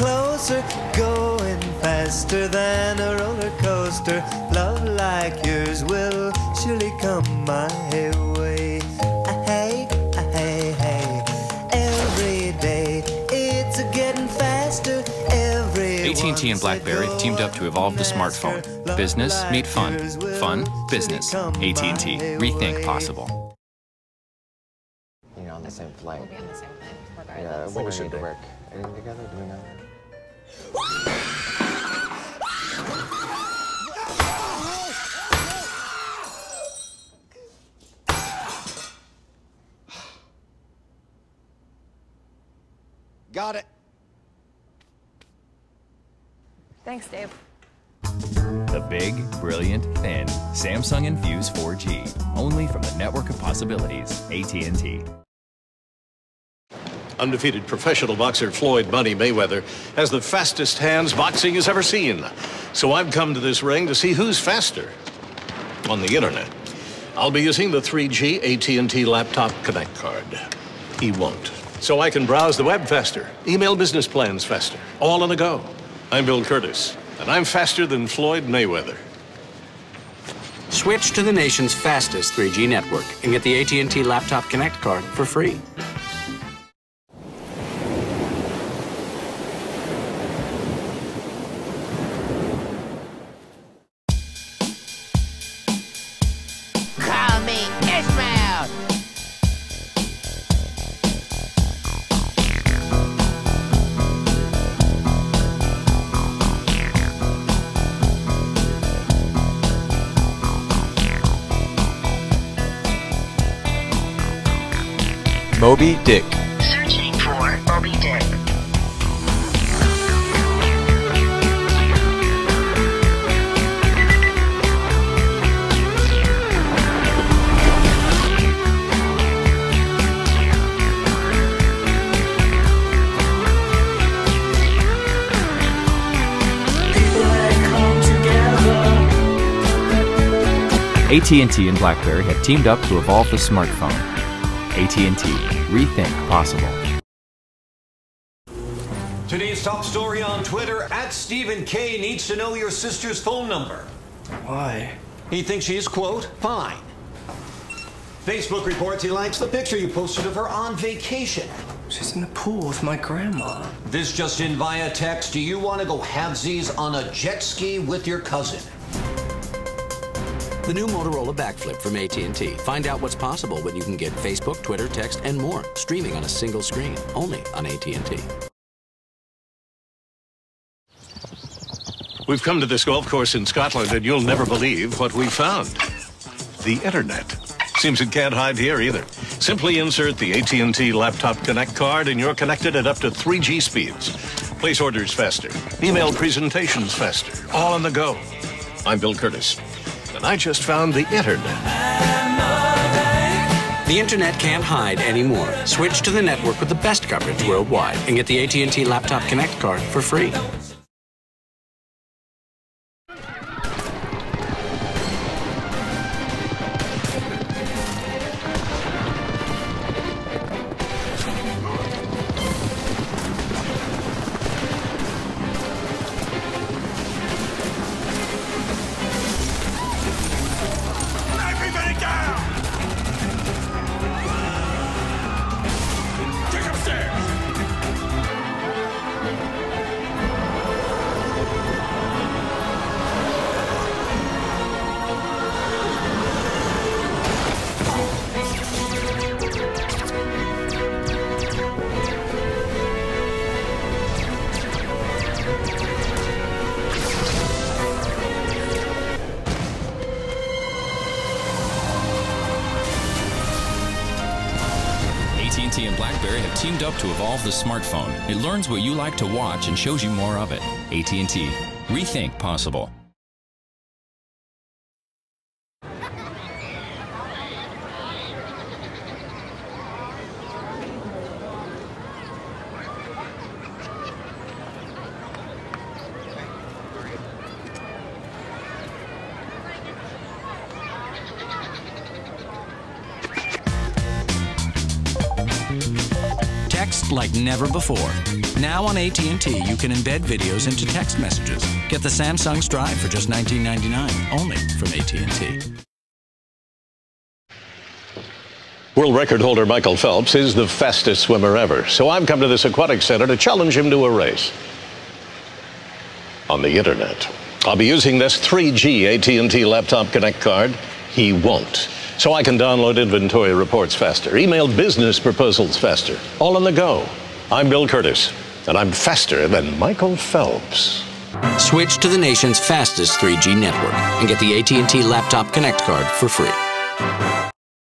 closer, going faster than a roller coaster. Love like yours will surely come my way. Ah, Hey, ah, hey, hey. Every day it's a getting faster. Every AT&T and BlackBerry teamed up to evolve the smartphone. Business meet fun. Fun, business. AT&T. Rethink possible. You're on the same flight. We'll be on the same plane. Yeah, regardless. when we need to work. Anything together? Do we know that? Got it. Thanks, Dave. The big, brilliant, thin Samsung Infuse 4G. Only from the network of possibilities, AT&T. Undefeated professional boxer Floyd Money Mayweather has the fastest hands boxing has ever seen. So I've come to this ring to see who's faster on the internet. I'll be using the 3G AT&T laptop connect card. He won't. So I can browse the web faster, email business plans faster, all on the go. I'm Bill Curtis, and I'm faster than Floyd Mayweather. Switch to the nation's fastest 3G network and get the AT&T Laptop Connect card for free. Moby Dick. Searching for Moby Dick. AT&T and BlackBerry have teamed up to evolve the smartphone. AT&T. Rethink possible. Today's top story on Twitter at Stephen K needs to know your sister's phone number. Why? He thinks she's, quote, fine. Facebook reports he likes the picture you posted of her on vacation. She's in the pool with my grandma. This just in via text. Do you want to go halvesies on a jet ski with your cousin? The new Motorola Backflip from AT&T. Find out what's possible when you can get Facebook, Twitter, text, and more streaming on a single screen, only on AT&T. We've come to this golf course in Scotland, and you'll never believe what we found. The internet. Seems it can't hide here either. Simply insert the AT&T Laptop Connect card, and you're connected at up to 3G speeds. Place orders faster. Email presentations faster. All on the go. I'm Bill Curtis, and I just found the internet. The internet can't hide anymore. Switch to the network with the best coverage worldwide and get the AT&T Laptop Connect card for free. AT&T and BlackBerry have teamed up to evolve the smartphone. It learns what you like to watch and shows you more of it. AT&T. Rethink possible. Text, like never before. Now on AT&T, you can embed videos into text messages. Get the Samsung Strive for just $19.99, only from AT&T. World record holder Michael Phelps is the fastest swimmer ever. So I've come to this aquatic center to challenge him to a race on the internet. I'll be using this 3G AT&T laptop connect card. He won't. So I can download inventory reports faster, email business proposals faster, all on the go. I'm Bill Curtis, and I'm faster than Michael Phelps. Switch to the nation's fastest 3G network and get the AT&T Laptop Connect card for free.